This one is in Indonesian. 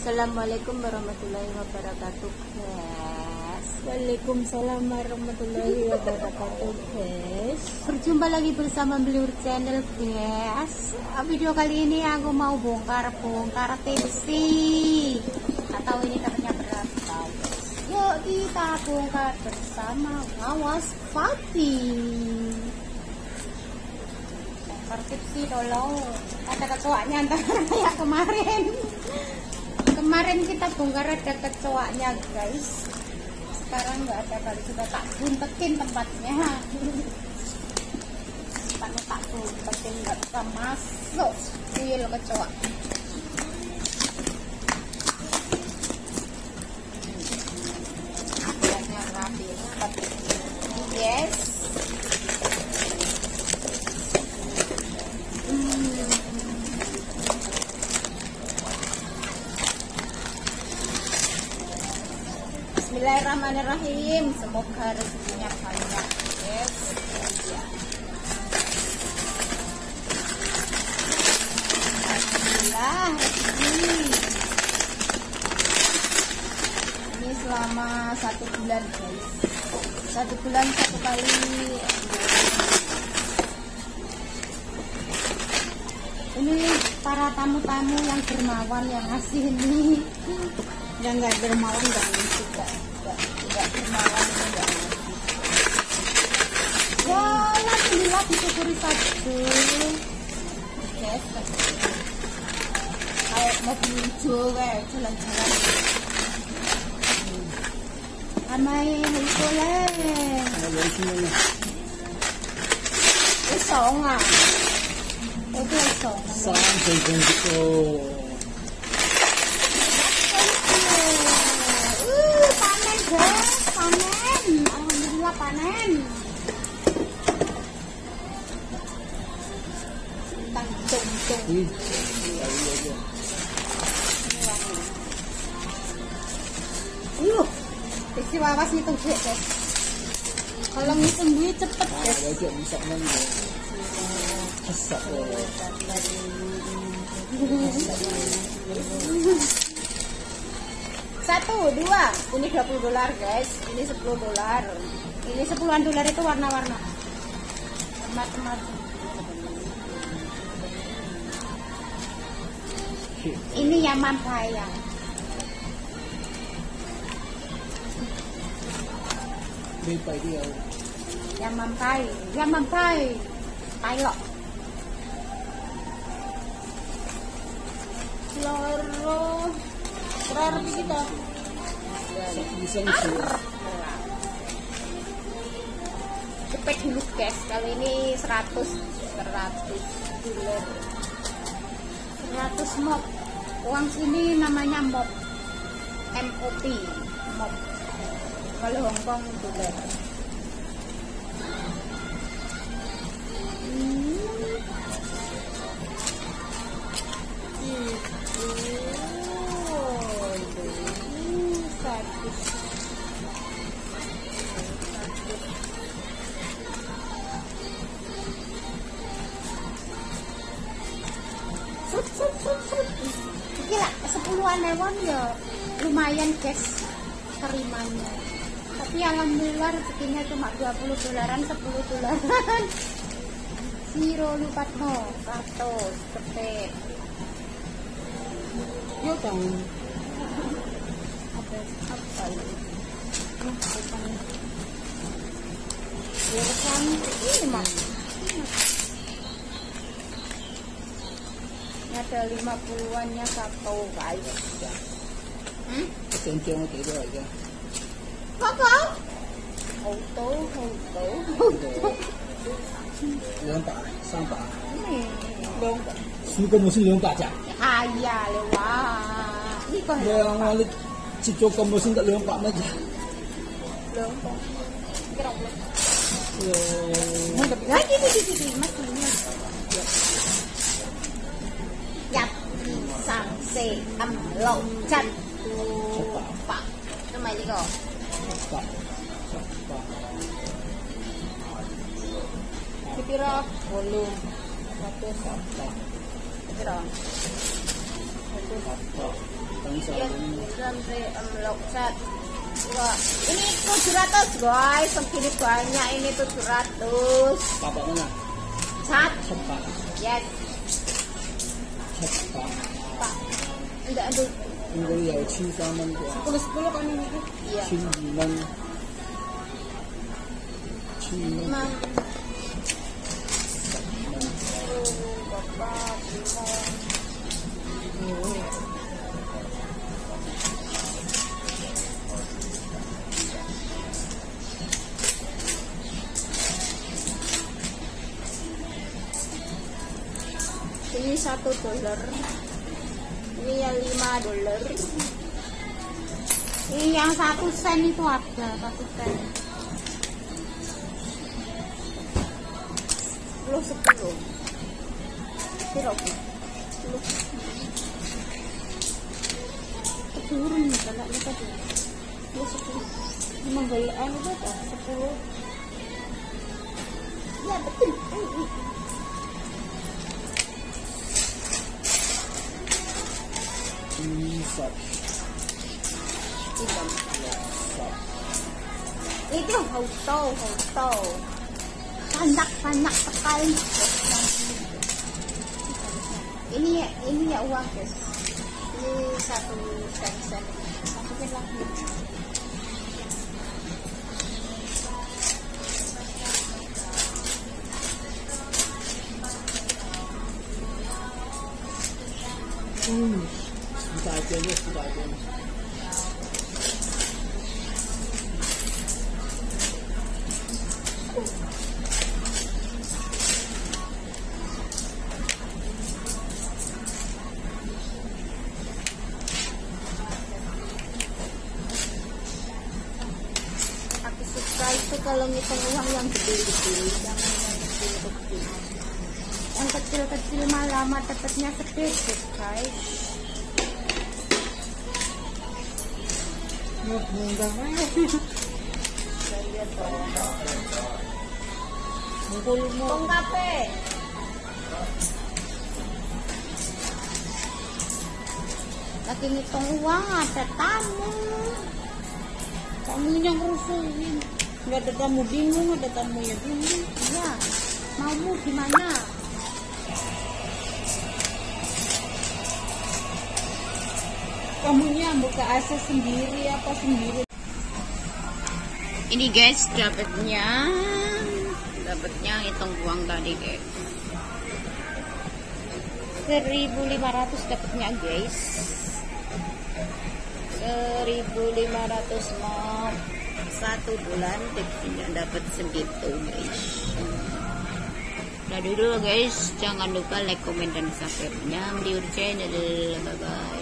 Assalamualaikum warahmatullahi wabarakatuh guys Waalaikumsalam warahmatullahi wabarakatuh guys Berjumpa lagi bersama Beliur Channel guys Video kali ini aku mau bongkar-bongkar tipsi Atau ini katanya berapa guys Yuk kita bongkar bersama Awas Fatih Bongkar tipsi tolong. Ada kecoaknya antara kayak kemarin kemarin kita bongkar ada kecoaknya guys. Sekarang nggak ada kali sudah tak buntetin tempatnya. Tempatnya tak buntetin nggak bisa masuk. Kuil kecoak Bismillahirrahmanirrahim. Semoga rezekinya banyak. Yes. Alhamdulillah rezeki. Ini selama satu bulan guys. Satu bulan satu kali. Ini para tamu-tamu yang dermawan yang ngasih ini yang nggak dermawan nggak 쭈꾸리 빠지 됐어 아이 먹기 좋아요 찰랑찰랑 아마이 할거래 cái sọn à? Cái sọn sọn thì cũng có Kalau ngitung cepet guys. Satu, dua. Ini 20 dolar guys. Ini 10 dolar. Ini 10-an dolar itu warna-warna. Temat-temat. Ini Yaman sayang. Lepai dia. Yaman Pai. Yaman Pai. Pai lo. Loro. Berapa kita? Bisa isi. cepet dulu guys kali ini 100 100 dolar 100 mop uang sini namanya mop MOP mop kalau Hongkong dolar hewan ya lumayan guys terimanya. Tapi alhamdulillah rezekinya cuma 20 dolaran, 10 dolaran. Zero lupat no, satu, ketik. Yo tang. Apa apa ini? Nah, bukan. Ya kan, ini mah. Ini ada 50-annya satu kali ya. Hmm? Kencing itu aja. Apa? Auto, auto, auto. Lompat, sampah. Lompat. Suka musim lompat aja. Iya, Ayah lewat. Ini kan. Yang wali cicok musim tak lompat aja. Lompat. Kerap lompat. Lagi nih, masih. Nama ini kok. Pak. Pak. Kira volume. Satu satu. Kira. Satu satu. Yan, yan saya amlok sat. Wah, ini 700 guys, segini banyak ini 700. Papa mo na. Sat, Sapa. yes. Tidak ada. Enggak ya, cintaman ko. Sepuluh sepuluh kan ini? Iya. Cintaman. Cintaman. Ini satu dollar。Ini yang lima dolar. Ini yang satu sen itu ada, satu sen. Sepuluh sepuluh. Piro? Sepuluh. Turun kalau kita. Sepuluh sepuluh. Lima dolar. Ano ba ito? Sepuluh. Ya betul. Isap. Hitam. Isap. Itu hauto, hauto. Banyak-banyak sekali. Ini ya, ini ya uang guys. Ini satu sen sen. Masukin lagi. Hmm. 四 kita aja kita aja. Aku suka itu kalau ngitung uang yang gede-gede, yang kecil-kecil. Malah mah dapatnya sedikit, guys. Tong. Lagi ngitung uang ada tamu. Kamu yang rusuhin. Nggak ada tamu bingung, ada tamu ya bingung. Iya. Maumu gimana? Kamunya buka AC sendiri apa sendiri? Ini guys, dapatnya dapatnya hitung uang tadi guys. 1500 dapatnya guys. 1500 mau satu bulan tipsnya dapat segitu guys. Nah dulu guys, jangan lupa like, komen, dan subscribe-nya di channel. Bye bye.